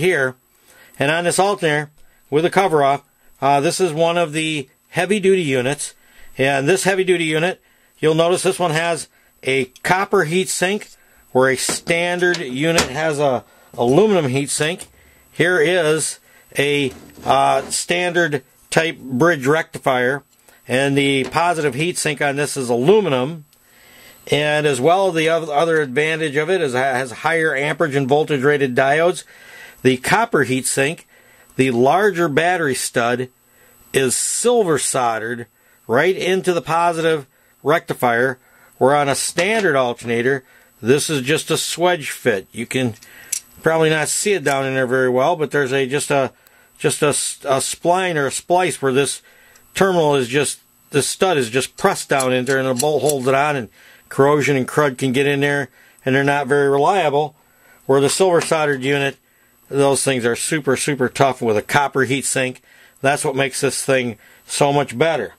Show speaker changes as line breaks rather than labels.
here. And on this alternator, with the cover off, uh, this is one of the heavy duty units. And this heavy duty unit, you'll notice this one has a copper heat sink where a standard unit has a aluminum heat sink. Here is a uh, standard type bridge rectifier and the positive heat sink on this is aluminum and as well the other advantage of it is it has higher amperage and voltage rated diodes the copper heatsink, the larger battery stud is silver soldered right into the positive rectifier. Where on a standard alternator. This is just a swedge fit. You can probably not see it down in there very well but there's a just a just a, a spline or a splice where this terminal is just the stud is just pressed down in there and the bolt holds it on and corrosion and crud can get in there and they're not very reliable. Where the silver soldered unit, those things are super, super tough with a copper heat sink. That's what makes this thing so much better.